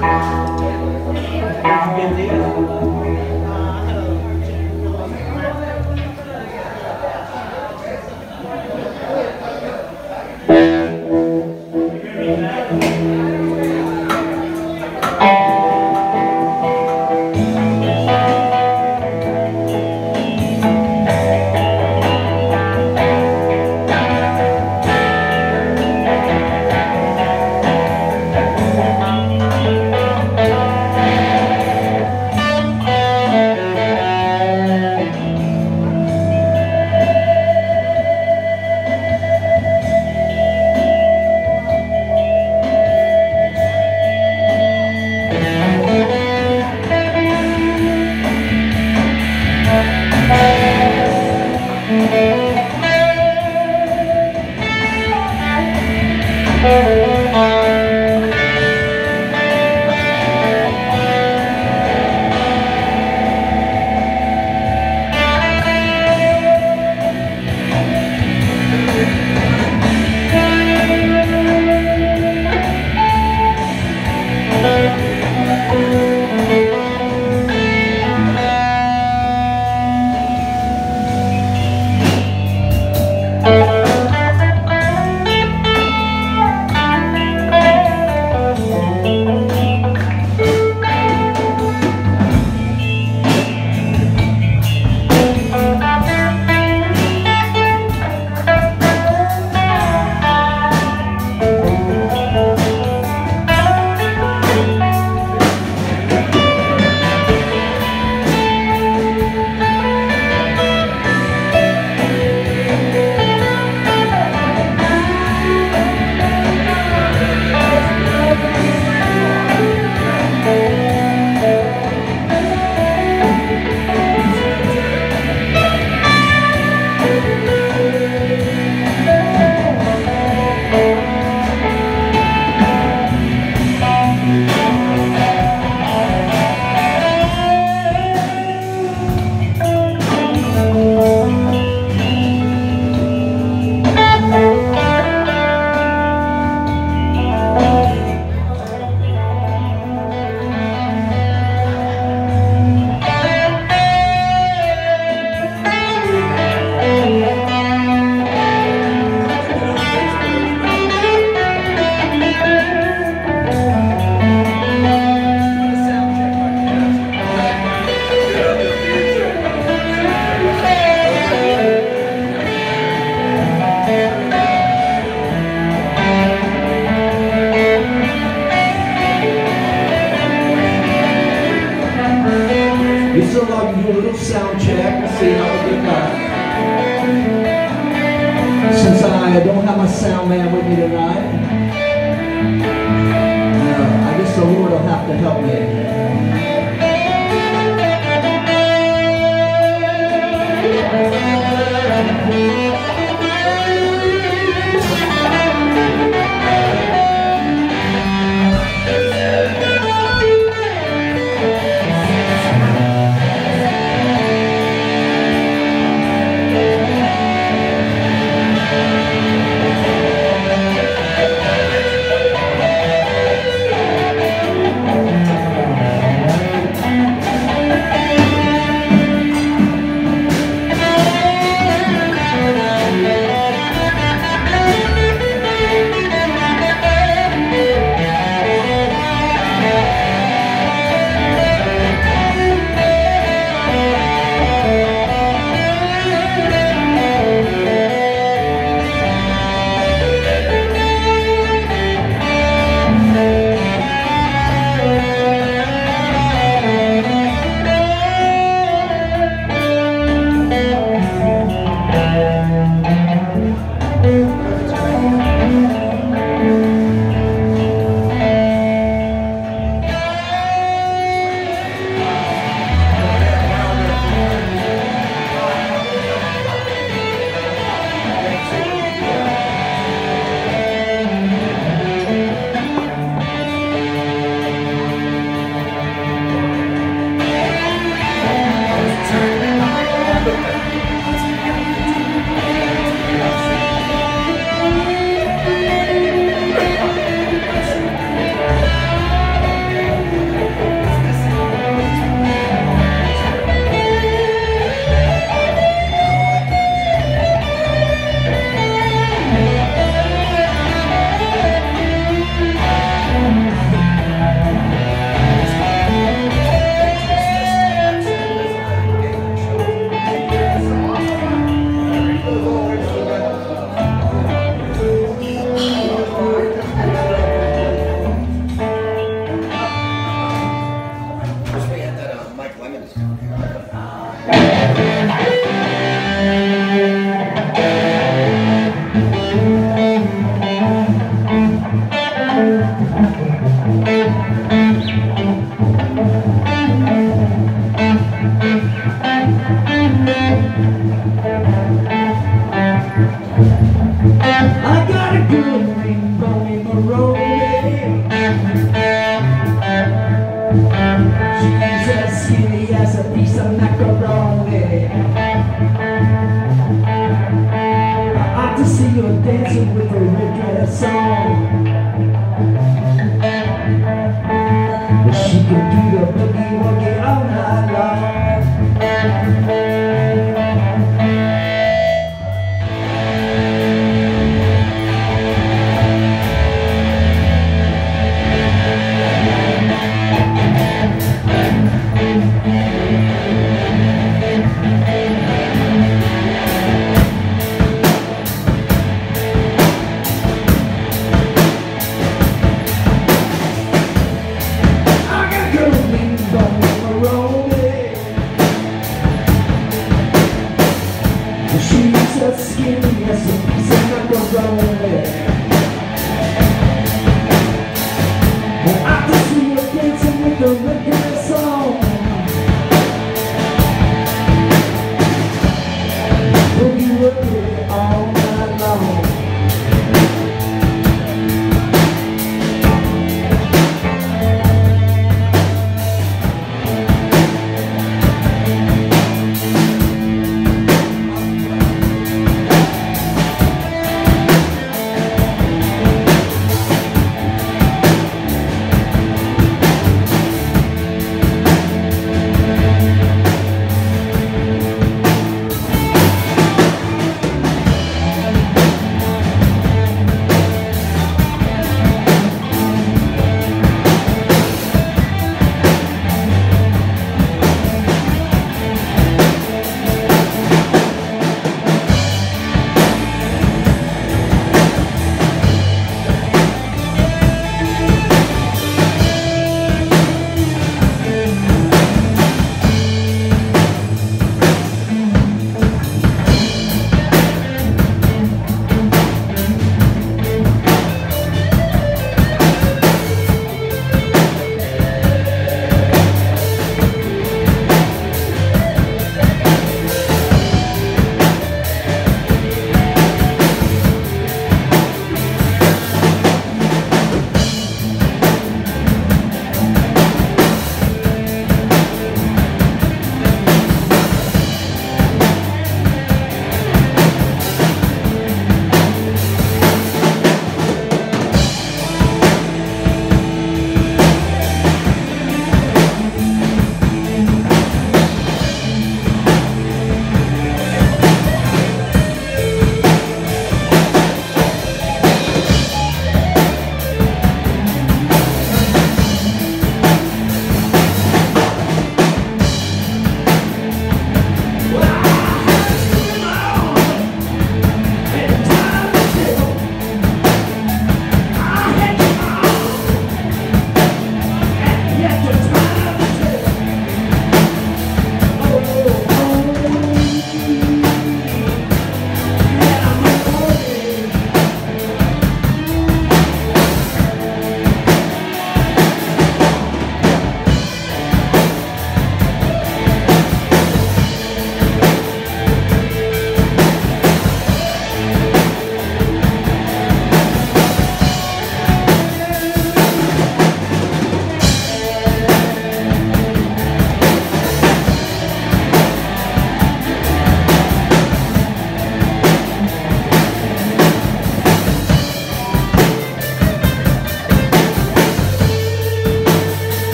Amen. Música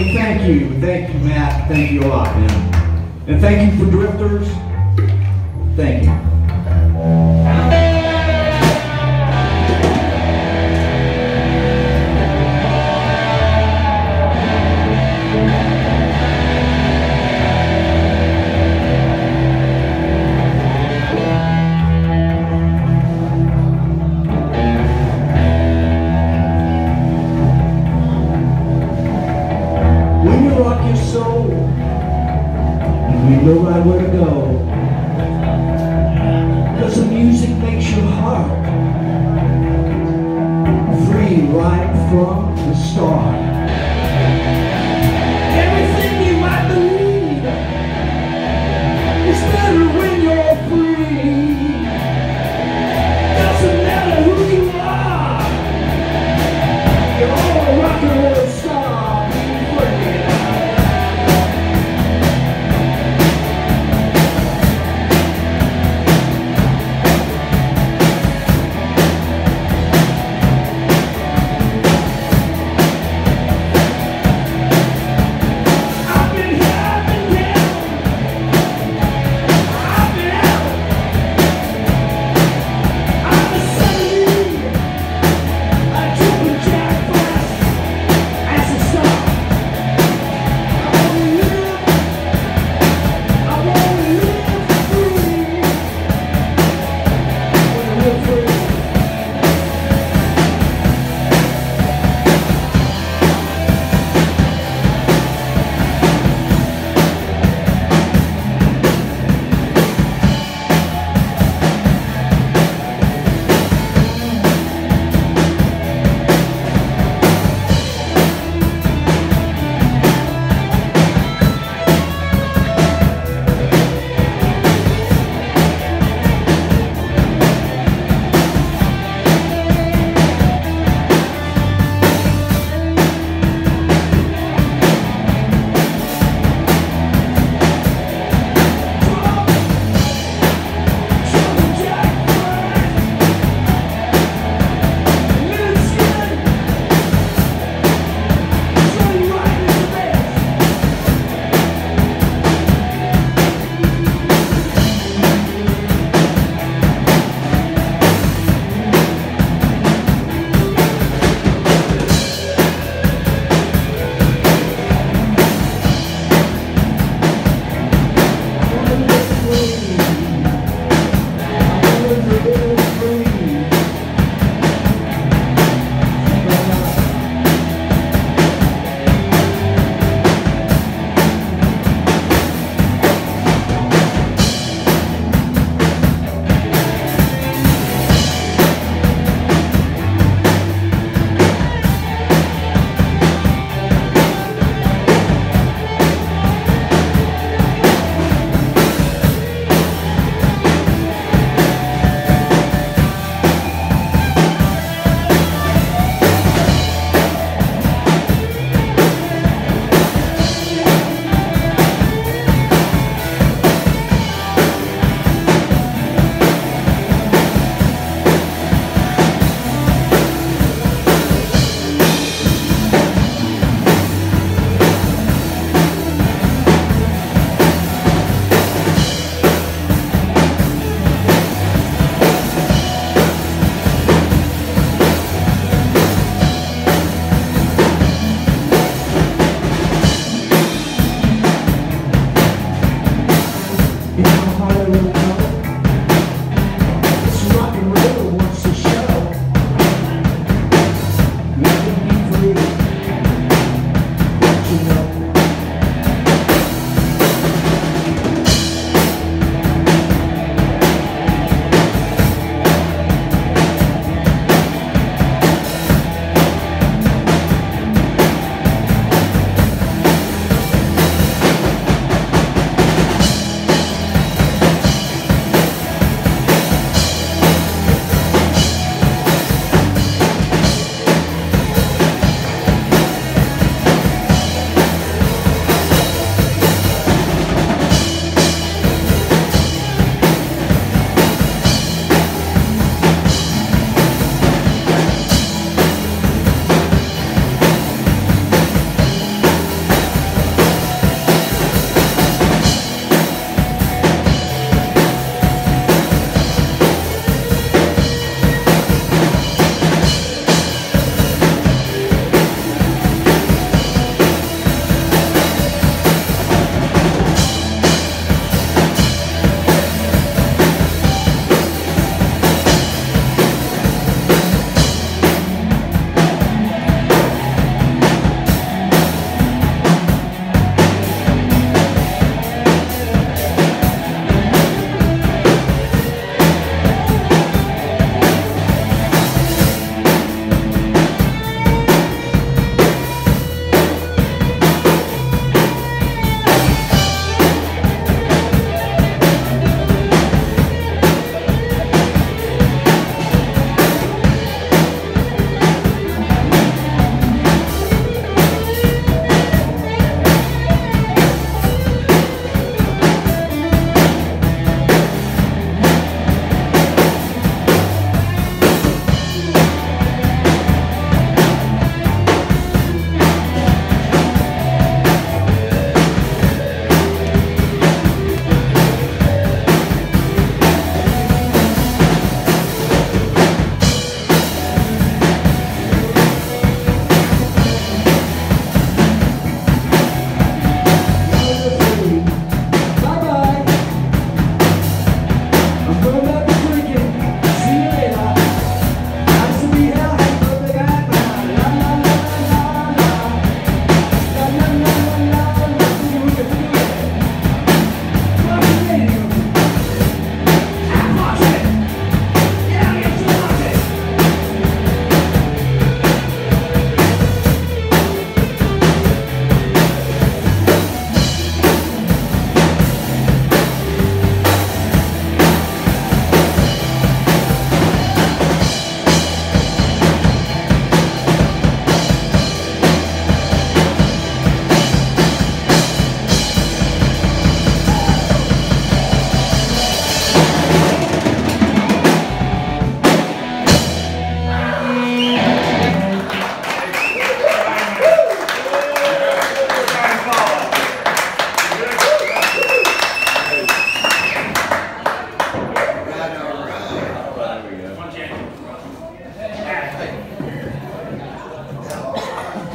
Thank you. Thank you, Matt. Thank you a lot, man. And thank you for Drifters. Thank you. know right where to go.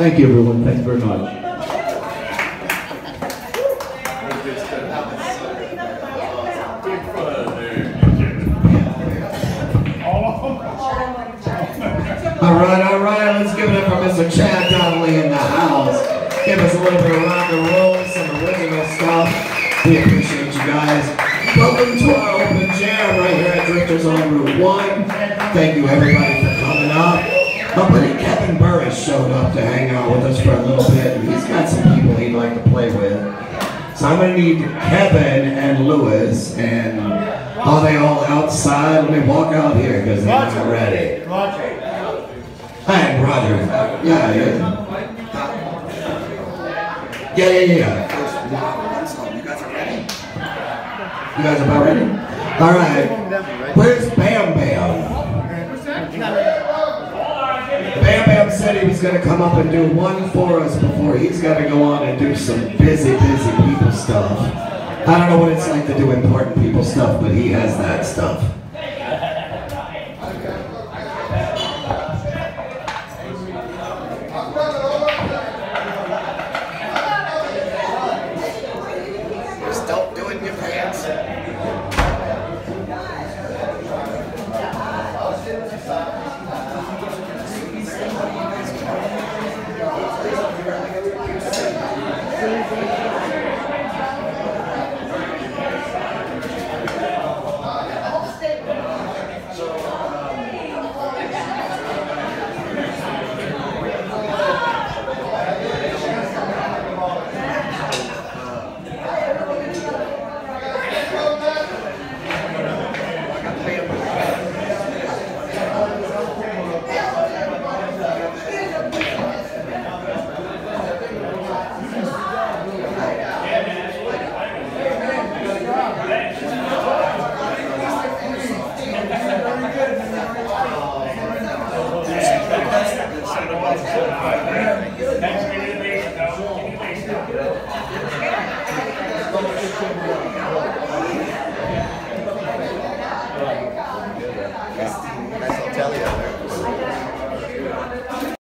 Thank you, everyone. Thank you very much. All right, all right, let's give it up for Mr. Chad Donnally in the house. Give us a little bit of rock and roll, some original stuff. We appreciate you guys. Welcome to our open jam right here at Drifters on Route 1. Thank you everybody for coming up. My buddy Kevin Burris showed up to hang us for a little bit. He's got some people he'd like to play with. So I'm gonna need Kevin and Lewis and are they all outside? Let me walk out here because they're not ready. Hi, Roger. Yeah, yeah. Yeah, yeah, yeah. You guys are about ready? All right. Where's Bam Bam? Bam Bam said he was going to come up and do one for us before he's got to go on and do some busy, busy people stuff. I don't know what it's like to do important people stuff, but he has that stuff.